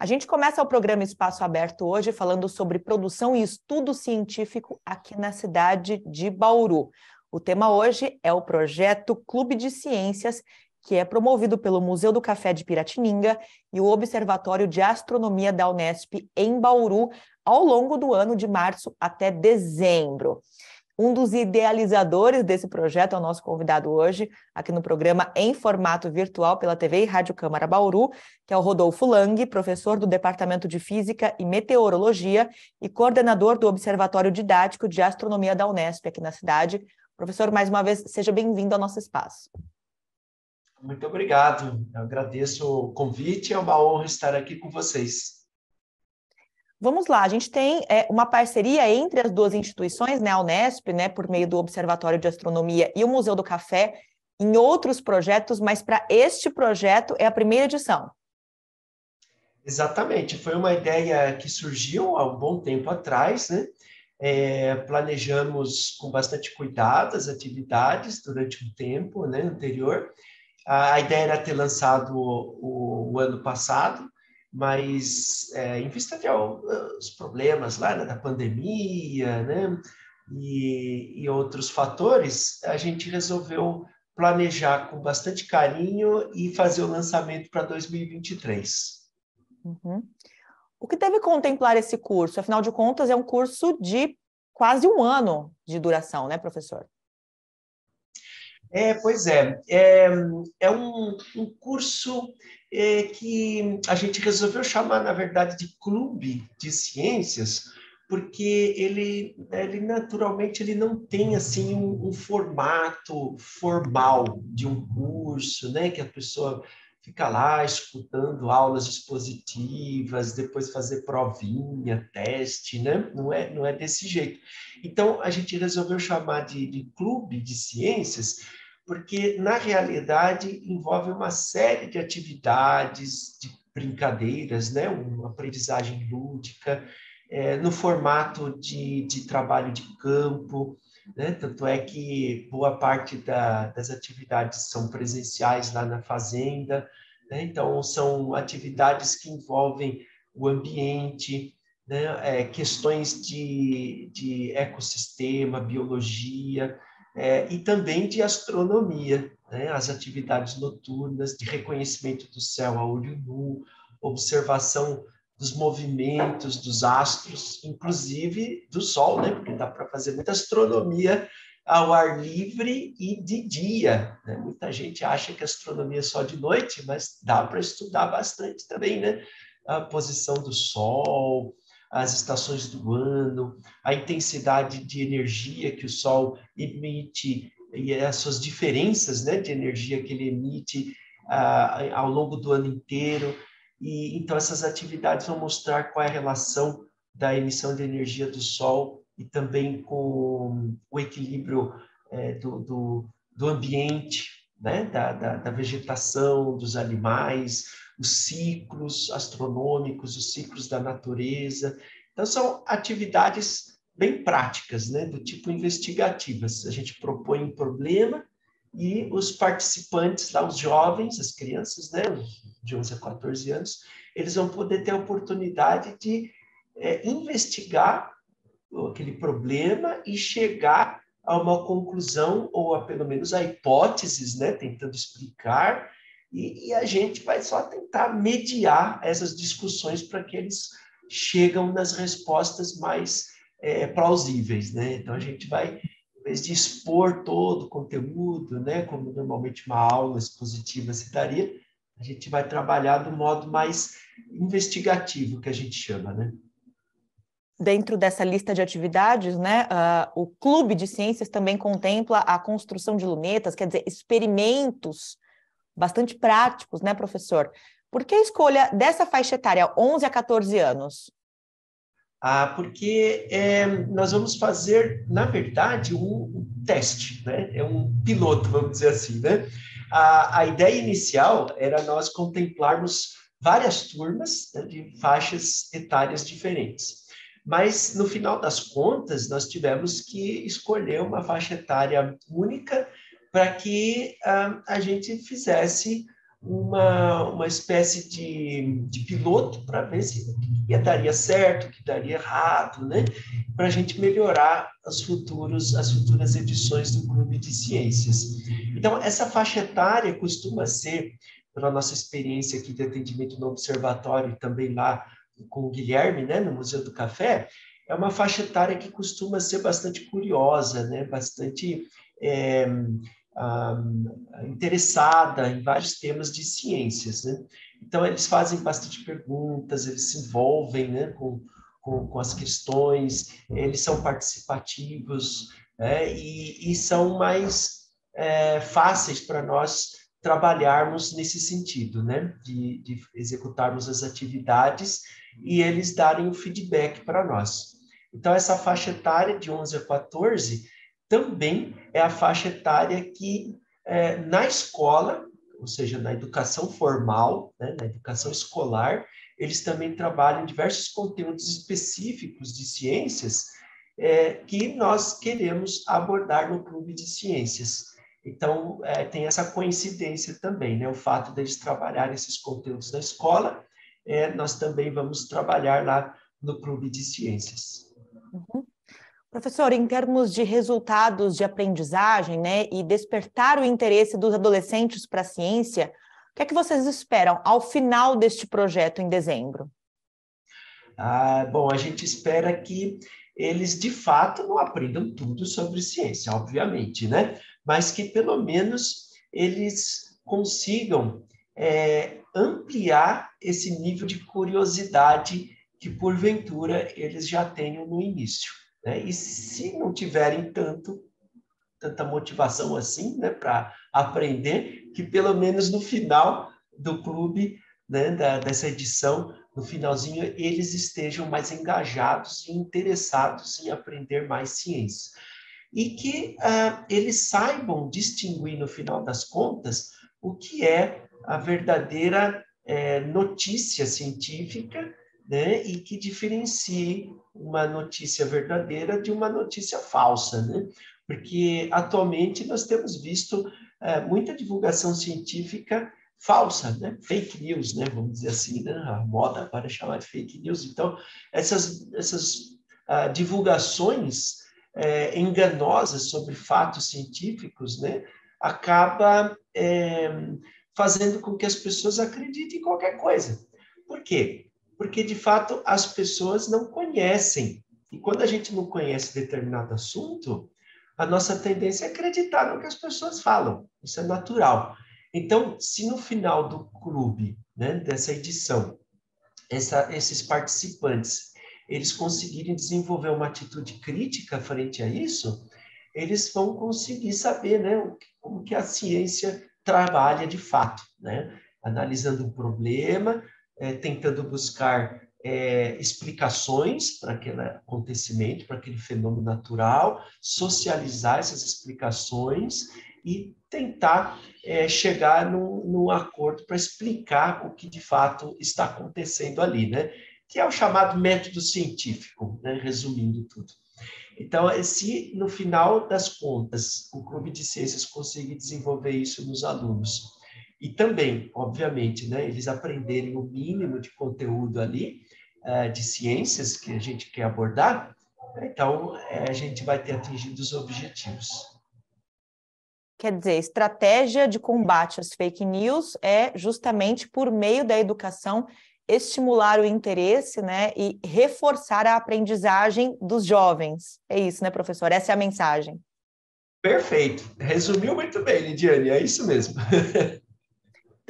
A gente começa o programa Espaço Aberto hoje falando sobre produção e estudo científico aqui na cidade de Bauru. O tema hoje é o projeto Clube de Ciências, que é promovido pelo Museu do Café de Piratininga e o Observatório de Astronomia da Unesp em Bauru, ao longo do ano de março até dezembro. Um dos idealizadores desse projeto é o nosso convidado hoje, aqui no programa em formato virtual pela TV e Rádio Câmara Bauru, que é o Rodolfo Lang, professor do Departamento de Física e Meteorologia e coordenador do Observatório Didático de Astronomia da Unesp aqui na cidade. Professor, mais uma vez, seja bem-vindo ao nosso espaço. Muito obrigado. Eu agradeço o convite, é uma honra estar aqui com vocês. Vamos lá, a gente tem é, uma parceria entre as duas instituições, né, a Unesp, né, por meio do Observatório de Astronomia e o Museu do Café, em outros projetos, mas para este projeto é a primeira edição. Exatamente, foi uma ideia que surgiu há um bom tempo atrás, né? É, planejamos com bastante cuidado as atividades durante um tempo né, anterior. A, a ideia era ter lançado o, o, o ano passado, mas é, em vista de alguns problemas lá né, da pandemia, né, e, e, outros fatores, a gente resolveu planejar com bastante carinho e fazer o lançamento para 2023. Uhum. O que deve contemplar esse curso? Afinal de contas, é um curso de quase um ano de duração, né, professor? É, pois é. É, é um, um curso é, que a gente resolveu chamar, na verdade, de clube de ciências, porque ele, ele naturalmente ele não tem assim um, um, formato formal de um curso, né, que a pessoa fica lá escutando aulas expositivas, depois fazer provinha, teste, né? Não é, não é desse jeito. Então a gente resolveu chamar de, de clube de ciências porque na realidade envolve uma série de atividades, de brincadeiras, né? uma aprendizagem lúdica, é, no formato de, de trabalho de campo, né? tanto é que boa parte da, das atividades são presenciais lá na fazenda, né? então são atividades que envolvem o ambiente, né? É, questões de, de ecossistema, biologia, é, e também de astronomia, né? as atividades noturnas, de reconhecimento do céu a olho nu, observação dos movimentos dos astros, inclusive do Sol, né? porque dá para fazer muita astronomia ao ar livre e de dia. Né? Muita gente acha que astronomia é só de noite, mas dá para estudar bastante também, né? A posição do Sol, as estações do ano, a intensidade de energia que o Sol emite e as suas diferenças né, de energia que ele emite uh, ao longo do ano inteiro. E então essas atividades vão mostrar qual é a relação da emissão de energia do Sol e também com o equilíbrio é, do, do, do, ambiente, né, da, da, da vegetação, dos animais, os ciclos astronômicos, os ciclos da natureza. Então, são atividades bem práticas, né, do tipo investigativas. A gente propõe um problema e os participantes, lá, os jovens, as crianças, né, de 11 a 14 anos, eles vão poder ter a oportunidade de é, investigar aquele problema e chegar a uma conclusão, ou a, pelo menos a hipóteses, né, tentando explicar e, e a gente vai só tentar mediar essas discussões para que eles chegam nas respostas mais é, plausíveis, né? Então a gente vai, em vez de expor todo o conteúdo, né, como normalmente uma aula expositiva se daria, a gente vai trabalhar do modo mais investigativo que a gente chama, né? Dentro dessa lista de atividades, né, uh, o Clube de Ciências também contempla a construção de lunetas, quer dizer, experimentos bastante práticos, né, professor? Por que a escolha dessa faixa etária, 11 a 14 anos? Ah, porque é, nós vamos fazer, na verdade, um, um, teste, né? É um piloto, vamos dizer assim, né? A, a ideia inicial era nós contemplarmos várias turmas né, de faixas etárias diferentes. Mas, no final das contas, nós tivemos que escolher uma faixa etária única para que uh, a gente fizesse uma, uma espécie de, de piloto para ver se daria certo, que daria errado, né? Para a gente melhorar as, futuros, as futuras edições do Clube de Ciências. Então, essa faixa etária costuma ser, pela nossa experiência aqui de atendimento no observatório e também lá com o Guilherme, né, no Museu do Café, é uma faixa etária que costuma ser bastante curiosa, né, bastante é, interessada em vários temas de ciências. Né? Então, eles fazem bastante perguntas, eles se envolvem né, com, com, com as questões, eles são participativos né, e, e, são mais é, fáceis para nós trabalharmos nesse sentido, né, de, de executarmos as atividades e eles darem o feedback para nós. Então, essa faixa etária de 11 a 14 também é a faixa etária que, é, na escola, ou seja, na educação formal, né, na educação escolar, eles também trabalham diversos conteúdos específicos de ciências é, que nós queremos abordar no Clube de Ciências. Então, é, tem essa coincidência também, né? O fato deles trabalhar esses conteúdos na escola, é, nós também vamos trabalhar lá no Clube de Ciências. Uhum. Professor, em termos de resultados de aprendizagem né, e despertar o interesse dos adolescentes para a ciência, o que é que vocês esperam ao final deste projeto em dezembro? Ah, bom, a gente espera que eles de fato não aprendam tudo sobre ciência, obviamente, né? Mas que pelo menos eles consigam é, ampliar esse nível de curiosidade que porventura eles já tenham no início. Né? E se não tiverem tanto tanta motivação assim, né, para aprender, que pelo menos no final do clube, né, da, dessa edição, no finalzinho, eles estejam mais engajados e interessados em aprender mais ciência. E que uh, eles saibam distinguir, no final das contas, o que é a verdadeira é, notícia científica né, e que diferencie uma notícia verdadeira de uma notícia falsa, né? Porque atualmente nós temos visto é, muita divulgação científica falsa, né? Fake news, né? Vamos dizer assim, né? A moda para chamar de fake news. Então, essas essas uh, divulgações é, enganosas sobre fatos científicos, né? Acaba é, fazendo com que as pessoas acreditem em qualquer coisa. Por quê? Porque de fato as pessoas não conhecem. E quando a gente não conhece determinado assunto, a nossa tendência é acreditar no que as pessoas falam. Isso é natural. Então, se no final do clube, né, dessa edição, essa, esses participantes eles conseguirem desenvolver uma atitude crítica frente a isso, eles vão conseguir saber, né, como que a ciência trabalha de fato, né, analisando um problema, é, tentando buscar é, explicações para aquele acontecimento, para aquele fenômeno natural, socializar essas explicações e tentar é, chegar num, acordo para explicar o que de fato está acontecendo ali, né? Que é o chamado método científico, né? resumindo tudo. Então, se no final das contas o Clube de Ciências conseguir desenvolver isso nos alunos, e também, obviamente, né, eles aprenderem o mínimo de conteúdo ali, uh, de ciências que a gente quer abordar, né, então é, a gente vai ter atingido os objetivos. Quer dizer, estratégia de combate às fake news é justamente por meio da educação estimular o interesse né, e reforçar a aprendizagem dos jovens. É isso, né, professor? Essa é a mensagem. Perfeito. Resumiu muito bem, Lidiane, é isso mesmo.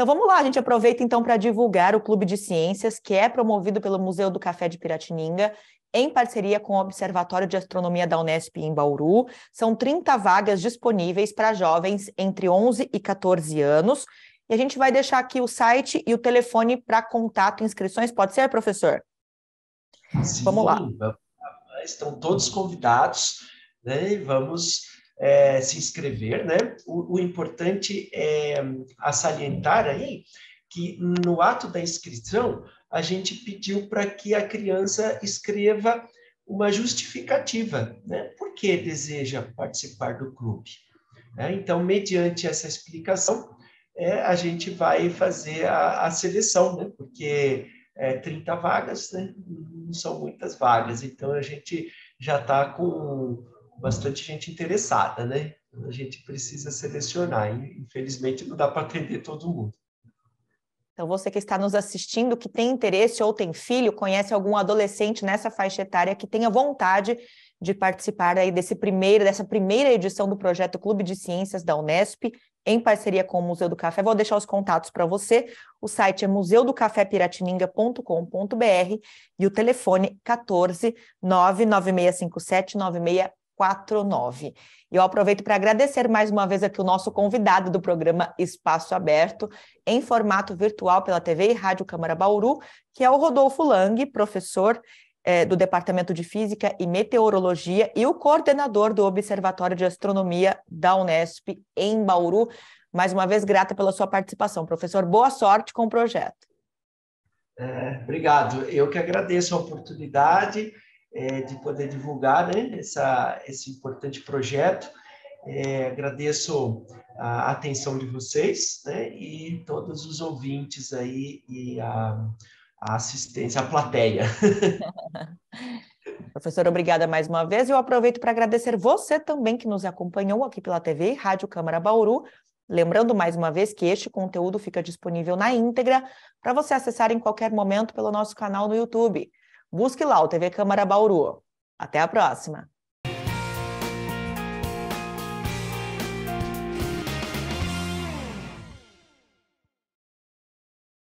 Então vamos lá, a gente aproveita então para divulgar o Clube de Ciências, que é promovido pelo Museu do Café de Piratininga, em parceria com o Observatório de Astronomia da Unesp em Bauru. São 30 vagas disponíveis para jovens entre 11 e 14 anos. E a gente vai deixar aqui o site e o telefone para contato e inscrições. Pode ser, professor? Sim, vamos lá. Estão todos convidados, né? E vamos é, se inscrever, né? O, o, importante é a salientar aí que no ato da inscrição a gente pediu para que a criança escreva uma justificativa, né? Por que deseja participar do clube? É, então, mediante essa explicação, é, a gente vai fazer a, a seleção, né? porque é, 30 vagas né? não são muitas vagas, então a gente já está com bastante gente interessada, né? A gente precisa selecionar, infelizmente não dá para atender todo mundo. Então, você que está nos assistindo, que tem interesse ou tem filho, conhece algum adolescente nessa faixa etária que tenha vontade de participar aí desse primeiro, dessa primeira edição do projeto Clube de Ciências da Unesp, em parceria com o Museu do Café. Vou deixar os contatos para você. O site é museudocafépiratininga.com.br e o telefone 14 99657 9649. E eu aproveito para agradecer mais uma vez aqui o nosso convidado do programa Espaço Aberto, em formato virtual pela TV e Rádio Câmara Bauru, que é o Rodolfo Lang, professor é, do Departamento de Física e Meteorologia e o coordenador do Observatório de Astronomia da Unesp em Bauru. Mais uma vez, grata pela sua participação. Professor, boa sorte com o projeto. É, obrigado. Eu que agradeço a oportunidade é, de poder divulgar né, essa, esse importante projeto. É, agradeço a atenção de vocês né, e todos os ouvintes aí e a, a assistência, a plateia. Professor, obrigada mais uma vez. Eu aproveito para agradecer você também que nos acompanhou aqui pela TV Rádio Câmara Bauru. Lembrando mais uma vez que este conteúdo fica disponível na íntegra para você acessar em qualquer momento pelo nosso canal no YouTube. Busque lá o TV Câmara Bauru. Até a próxima!